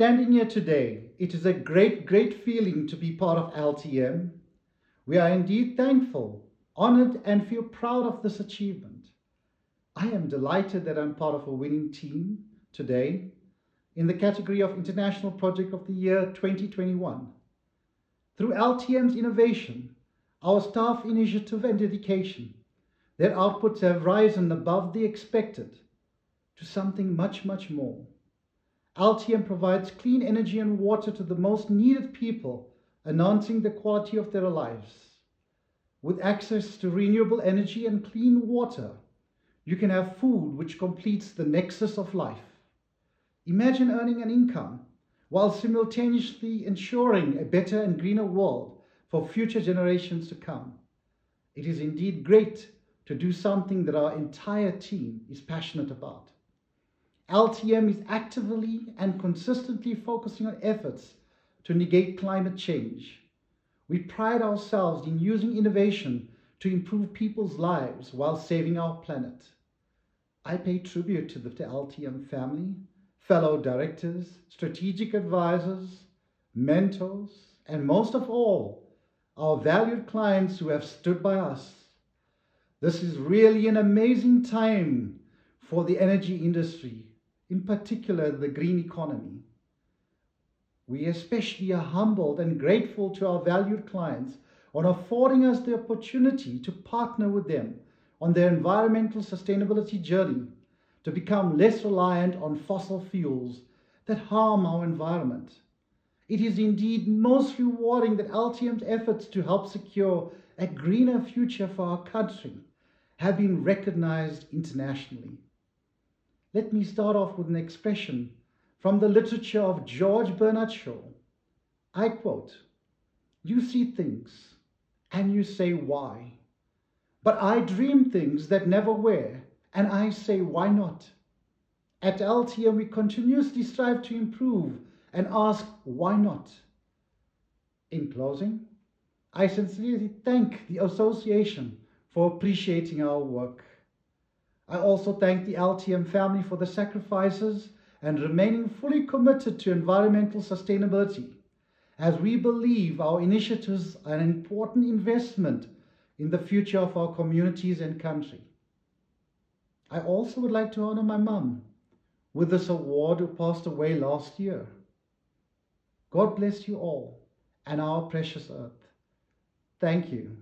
Standing here today, it is a great, great feeling to be part of LTM. We are indeed thankful, honored, and feel proud of this achievement. I am delighted that I'm part of a winning team today in the category of International Project of the Year 2021. Through LTM's innovation, our staff initiative and dedication, their outputs have risen above the expected to something much, much more. LTM provides clean energy and water to the most needed people, enhancing the quality of their lives. With access to renewable energy and clean water, you can have food which completes the nexus of life. Imagine earning an income while simultaneously ensuring a better and greener world for future generations to come. It is indeed great to do something that our entire team is passionate about. LTM is actively and consistently focusing on efforts to negate climate change. We pride ourselves in using innovation to improve people's lives while saving our planet. I pay tribute to the LTM family, fellow directors, strategic advisors, mentors, and most of all, our valued clients who have stood by us. This is really an amazing time for the energy industry, in particular the green economy. We especially are humbled and grateful to our valued clients on affording us the opportunity to partner with them on their environmental sustainability journey to become less reliant on fossil fuels that harm our environment. It is indeed most rewarding that LTM's efforts to help secure a greener future for our country have been recognized internationally. Let me start off with an expression from the literature of George Bernard Shaw. I quote, You see things and you say why. But I dream things that never were, and I say why not? At LTM, we continuously strive to improve and ask why not? In closing, I sincerely thank the association for appreciating our work. I also thank the LTM family for the sacrifices and remaining fully committed to environmental sustainability, as we believe our initiatives are an important investment in the future of our communities and country. I also would like to honor my mum with this award who passed away last year. God bless you all and our precious earth. Thank you.